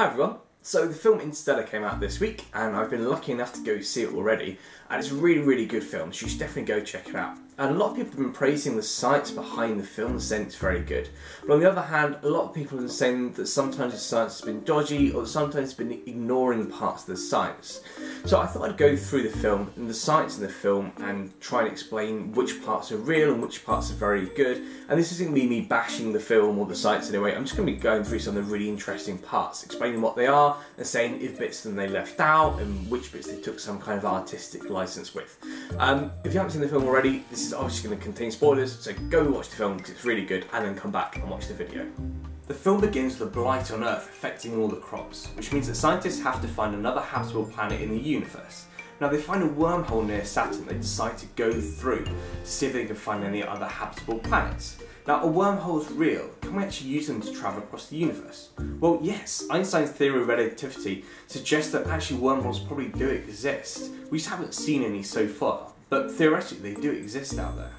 Hi everyone. So the film Interstellar came out this week and I've been lucky enough to go see it already and it's a really really good film so you should definitely go check it out. And a lot of people have been praising the science behind the film, saying it's very good. But on the other hand, a lot of people have been saying that sometimes the science has been dodgy or sometimes it's been ignoring parts of the science. So I thought I'd go through the film and the science in the film and try and explain which parts are real and which parts are very good. And this isn't me me bashing the film or the science anyway. I'm just going to be going through some of the really interesting parts, explaining what they are and saying if bits them they left out and which bits they took some kind of artistic license with. Um, if you haven't seen the film already, this is is obviously going to contain spoilers, so go watch the film because it's really good and then come back and watch the video. The film begins with a blight on Earth affecting all the crops, which means that scientists have to find another habitable planet in the universe. Now they find a wormhole near Saturn they decide to go through to see if they can find any other habitable planets. Now, a wormhole is real. Can we actually use them to travel across the universe? Well, yes. Einstein's theory of relativity suggests that actually wormholes probably do exist. We just haven't seen any so far but theoretically they do exist out there.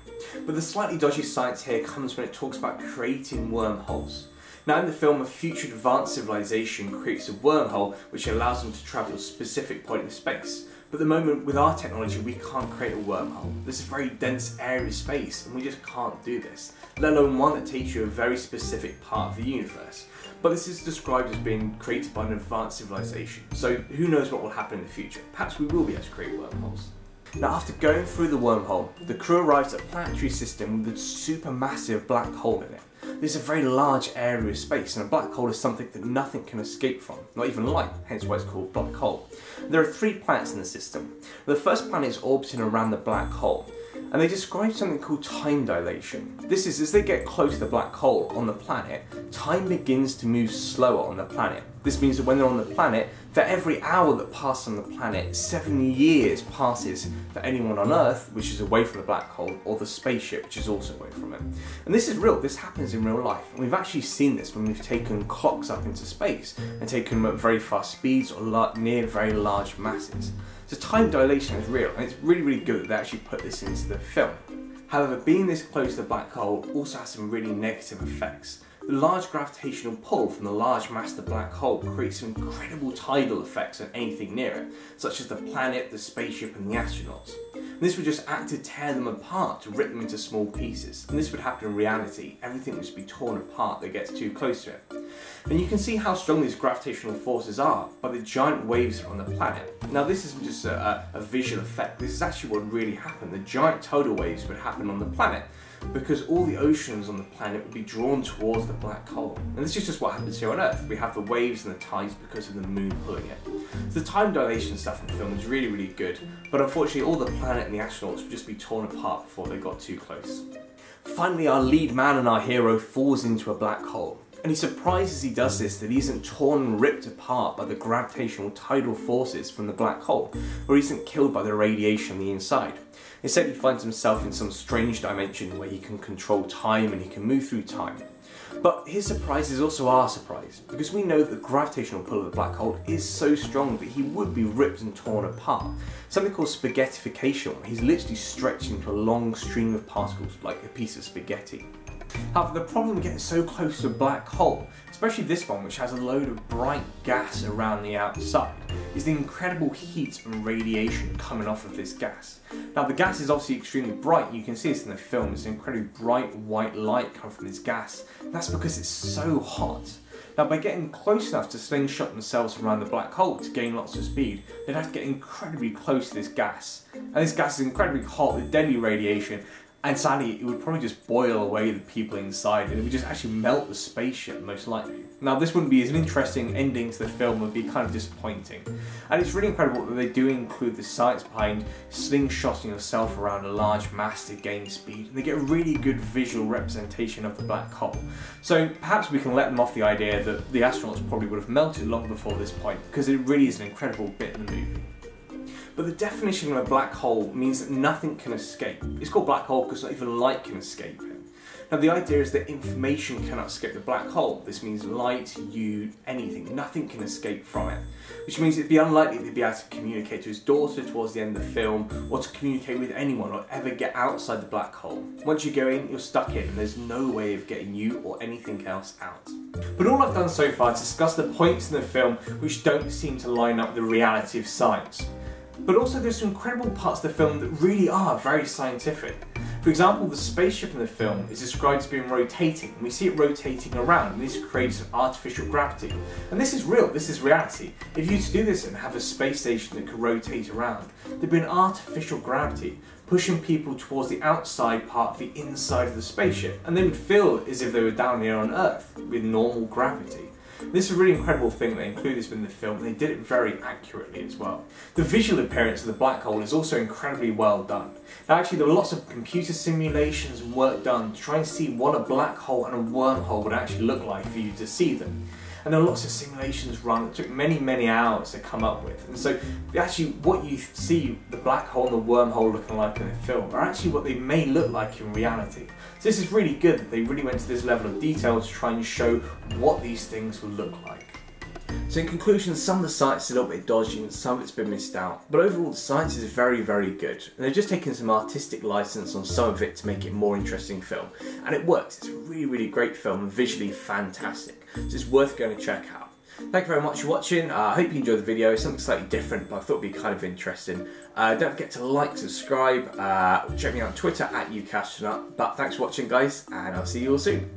But the slightly dodgy science here comes when it talks about creating wormholes. Now in the film, a future advanced civilization creates a wormhole which allows them to travel a specific point in space. But at the moment, with our technology, we can't create a wormhole. There's a very dense area of space, and we just can't do this, let alone one that takes you a very specific part of the universe. But this is described as being created by an advanced civilization, so who knows what will happen in the future. Perhaps we will be able to create wormholes. Now after going through the wormhole, the crew arrives at a planetary system with a supermassive black hole in it. This is a very large area of space and a black hole is something that nothing can escape from, not even light, hence why it's called black hole. There are three planets in the system. The first planet is orbiting around the black hole and they describe something called time dilation. This is as they get close to the black hole on the planet, time begins to move slower on the planet. This means that when they're on the planet, for every hour that passes on the planet, seven years passes for anyone on Earth, which is away from the black hole, or the spaceship, which is also away from it. And this is real, this happens in real life. And we've actually seen this when we've taken clocks up into space and taken them at very fast speeds or near very large masses. So time dilation is real, and it's really, really good that they actually put this into the film. However, being this close to the black hole also has some really negative effects. The large gravitational pull from the large master black hole creates some incredible tidal effects on anything near it, such as the planet, the spaceship and the astronauts. And this would just act to tear them apart, to rip them into small pieces. And this would happen in reality, everything would just be torn apart that gets too close to it. And you can see how strong these gravitational forces are by the giant waves on the planet. Now this isn't just a, a, visual effect, this is actually what really happened. The giant tidal waves would happen on the planet because all the oceans on the planet would be drawn towards the black hole. And this is just what happens here on Earth. We have the waves and the tides because of the moon pulling it. So the time dilation stuff in the film is really, really good, but unfortunately all the planet and the astronauts would just be torn apart before they got too close. Finally, our lead man and our hero falls into a black hole. And he's surprised as he does this that he isn't torn and ripped apart by the gravitational tidal forces from the black hole, or he isn't killed by the radiation on the inside. Instead, he finds himself in some strange dimension where he can control time and he can move through time. But his surprise is also our surprise, because we know that the gravitational pull of the black hole is so strong that he would be ripped and torn apart. Something called spaghettification, he's literally stretched into a long stream of particles like a piece of spaghetti. However, the problem with getting so close to a black hole, especially this one which has a load of bright gas around the outside, is the incredible heat and radiation coming off of this gas. Now the gas is obviously extremely bright, you can see this in the film, it's an incredibly bright white light coming from this gas, that's because it's so hot. Now by getting close enough to slingshot themselves around the black hole to gain lots of speed, they'd have to get incredibly close to this gas. And this gas is incredibly hot with deadly radiation, and sadly, it would probably just boil away the people inside and it would just actually melt the spaceship, most likely. Now, this wouldn't be as an interesting ending to the film, would be kind of disappointing. And it's really incredible that they do include the science behind slingshotting yourself around a large mass to gain speed. And they get a really good visual representation of the black hole. So perhaps we can let them off the idea that the astronauts probably would have melted long before this point, because it really is an incredible bit in the movie. But the definition of a black hole means that nothing can escape. It's called black hole because not even light can escape it. Now the idea is that information cannot escape the black hole. This means light, you, anything, nothing can escape from it. Which means it'd be unlikely to be able to communicate to his daughter towards the end of the film, or to communicate with anyone, or ever get outside the black hole. Once you go in, you're stuck in, and there's no way of getting you or anything else out. But all I've done so far is discuss the points in the film which don't seem to line up with the reality of science. But also there's some incredible parts of the film that really are very scientific. For example, the spaceship in the film is described as being rotating, and we see it rotating around, and this creates artificial gravity. And this is real, this is reality. If you were to do this and have a space station that could rotate around, there'd be an artificial gravity pushing people towards the outside part of the inside of the spaceship, and they would feel as if they were down here on Earth with normal gravity. This is a really incredible thing, they include this in the film, and they did it very accurately as well. The visual appearance of the black hole is also incredibly well done. Now actually there were lots of computer simulations and work done to try and see what a black hole and a wormhole would actually look like for you to see them. And there are lots of simulations run that took many, many hours to come up with. And so actually what you see the black hole and the wormhole looking like in the film are actually what they may look like in reality. So this is really good that they really went to this level of detail to try and show what these things will look like. So in conclusion, some of the science is a little bit dodgy and some of it's been missed out. But overall the science is very, very good. And they've just taken some artistic license on some of it to make it more interesting film. And it works. It's a really, really great film and visually fantastic. So it's worth going to check out. Thank you very much for watching. Uh, I hope you enjoyed the video. It's something slightly different, but I thought it'd be kind of interesting. Uh, don't forget to like, subscribe, uh, check me out on Twitter at UKAstroNut. But thanks for watching, guys, and I'll see you all soon.